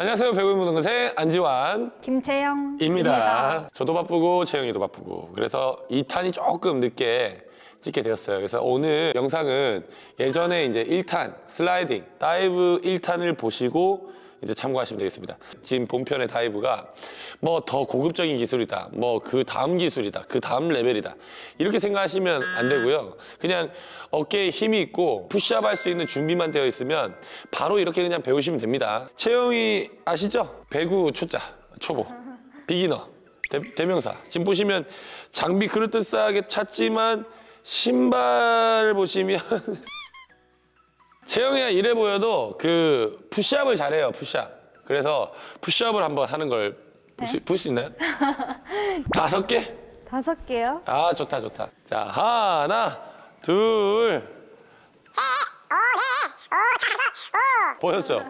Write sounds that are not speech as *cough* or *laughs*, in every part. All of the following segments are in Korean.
안녕하세요. 배우 무등생 안지환. 김채영. 입니다. 저도 바쁘고 채영이도 바쁘고 그래서 2탄이 조금 늦게 찍게 되었어요. 그래서 오늘 영상은 예전에 이제 1탄 슬라이딩 dive 1탄을 보시고 이제 참고하시면 되겠습니다. 지금 본편의 dive가 뭐 더 고급적인 기술이다, 뭐 그 다음 기술이다, 그 다음 레벨이다 이렇게 생각하시면 안 되고요. 그냥 어깨에 힘이 있고 push up 할 수 있는 준비만 되어 있으면 바로 이렇게 그냥 배우시면 됩니다. 채영이 아시죠? 배구 초짜 초보 비기너 대, 명사 지금 보시면 장비 그럴듯하게 찼지만 신발 보시면 *laughs* 채영이가 이래 보여도 그 푸시업을 잘해요 푸시업 그래서 푸시업을 한번 하는 걸 볼 수 있나요? *laughs* 다섯 개? 다섯 개요? 아 좋다 좋다 자 하나 둘 보였죠?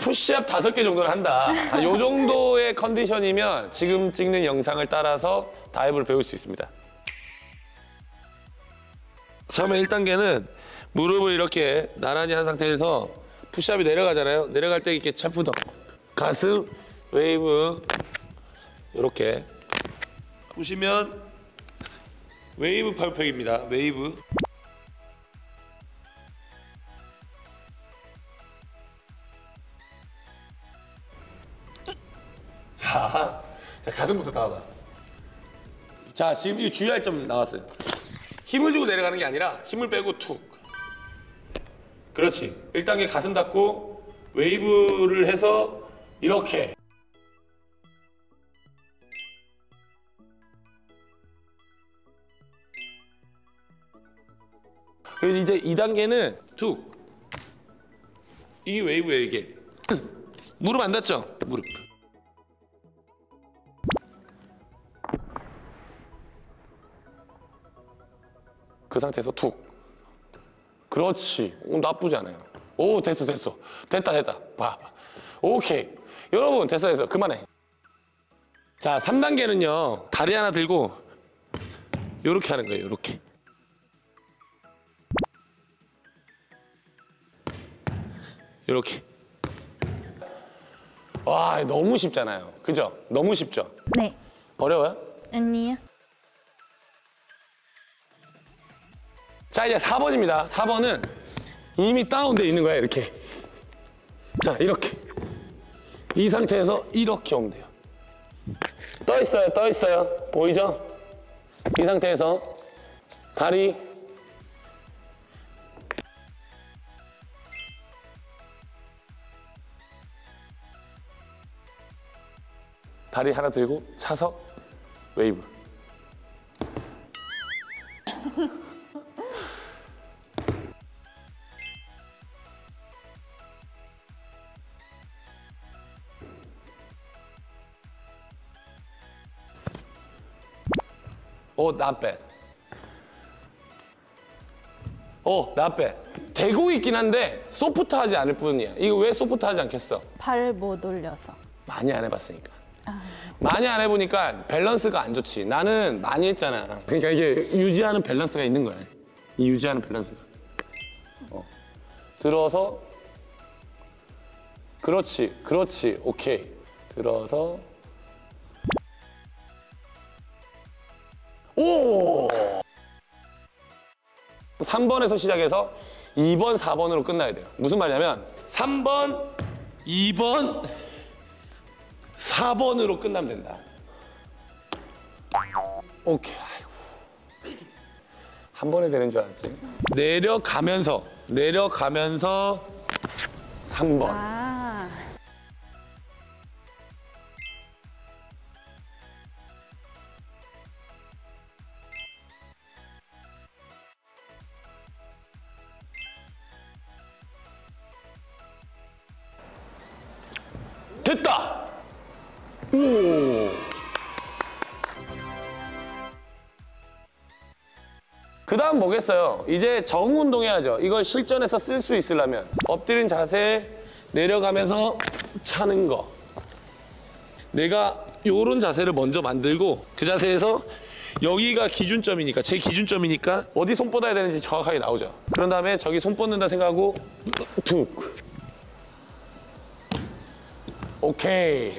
push up 다섯 개 정도는 한다. 아, 요 정도의 컨디션이면 지금 찍는 영상을 따라서 dive를 배울 수 있습니다. 처음에 1단계는 무릎을 이렇게 나란히 한 상태에서 push up이 내려가잖아요. 내려갈 때 이렇게 chest, 가슴, 웨이브 이렇게 보시면 웨이브 팔팩입니다. 웨이브. 자, 자 가슴부터 나와봐. 자, 지금 이 주의할 점 나왔어요. 힘을 주고 내려가는 게 아니라 힘을 빼고 툭. 그렇지. 1단계 가슴 닫고 웨이브를 해서 이렇게. 그래서 이제 2단계는 툭. 이 웨이브예요, 이게. 무릎 안 닿죠? 무릎. 그 상태에서 툭. 그렇지. 오, 나쁘지 않아요. 오, 됐어, 됐어. 됐다, 됐다. 봐, 봐. 오케이. 여러분, 됐어, 됐어. 그만해. 자, 3단계는요. 다리 하나 들고 요렇게 하는 거예요, 요렇게. 요렇게. 와, 너무 쉽잖아요. 그죠? 너무 쉽죠? 네. 어려워요? 아니요. 자 이제 4번입니다. 4번은 이미 다운돼 있는 거야 이렇게. 자 이렇게 이 상태에서 이렇게 오면 돼요. 떠 있어요, 떠 있어요. 보이죠? 이 상태에서 다리 다리 하나 들고 차서 웨이브. 오, not bad. 오, not bad. 되고 있긴 한데 소프트하지 않을 뿐이야. 이거 왜 소프트하지 않겠어? 팔못 올려서. 많이 안 해봤으니까. 많이 안 해보니까 밸런스가 안 좋지. 나는 많이 했잖아. 그러니까 이게 유지하는 밸런스가 있는 거야. 이 유지하는 밸런스가. 어. 들어서 그렇지, 그렇지, 오케이. 들어서 오! 3번에서 시작해서 2번, 4번으로 끝나야 돼요. 무슨 말이냐면 3번, 2번, 4번으로 끝나면 된다. 오케이. 아이고. 한 번에 되는 줄 알았지. 내려가면서, 내려가면서 3번. 됐다! 오! 그 다음 뭐겠어요? 이제 정 운동 해야죠. 이걸 실전에서 쓸 수 있으려면 엎드린 자세 내려가면서 차는 거. 내가 요런 자세를 먼저 만들고 그 자세에서 여기가 기준점이니까 제 기준점이니까 어디 손 뻗어야 되는지 정확하게 나오죠. 그런 다음에 저기 손 뻗는다 생각하고 툭. 오케이.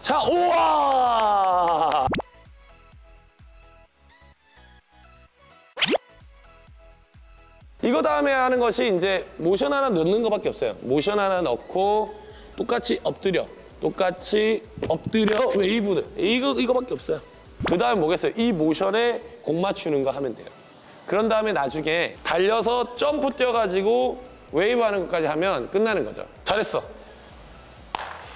자, 우와! 이거 다음에 하는 것이 이제 모션 하나 넣는 것밖에 없어요. 모션 하나 넣고 똑같이 엎드려. 똑같이 엎드려 웨이브. 이거 이거밖에 없어요. 그 다음에 뭐겠어요? 이 모션에 공 맞추는 거 하면 돼요. 그런 다음에 나중에 달려서 점프 뛰어가지고 웨이브 하는 것까지 하면 끝나는 거죠. 잘했어.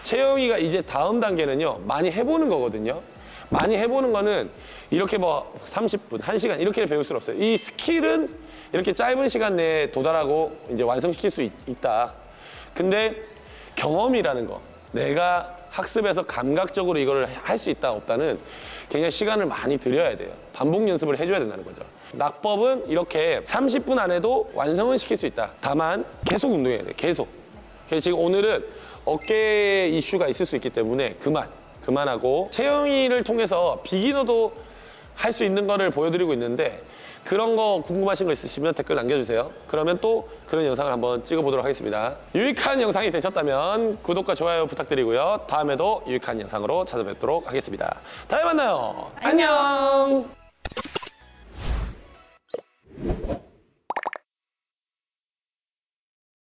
채영이가 이제 다음 단계는요 많이 해보는 거거든요. 많이 해보는 거는 이렇게 뭐 30분, 1시간 이렇게 배울 수는 없어요. 이 skill은 이렇게 짧은 시간 내에 도달하고 이제 완성시킬 수 있, 다. 근데 경험이라는 거 내가 학습에서 감각적으로 이걸 할 수 있다 없다는 굉장히 시간을 많이 들여야 돼요. 반복 연습을 해줘야 된다는 거죠. 낙법은 이렇게 30분 안에도 완성은 시킬 수 있다. 다만 계속 운동해야 돼 계속. 그래서 지금 오늘은 어깨 이슈가 있을 수 있기 때문에 그만, 그만하고 채영이를 통해서 비기너도 할 수 있는 거를 보여드리고 있는데 그런 거 궁금하신 거 있으시면 댓글 남겨주세요. 그러면 또 그런 영상을 한번 찍어보도록 하겠습니다. 유익한 영상이 되셨다면 구독과 좋아요 부탁드리고요. 다음에도 유익한 영상으로 찾아뵙도록 하겠습니다. 다음에 만나요. 안녕.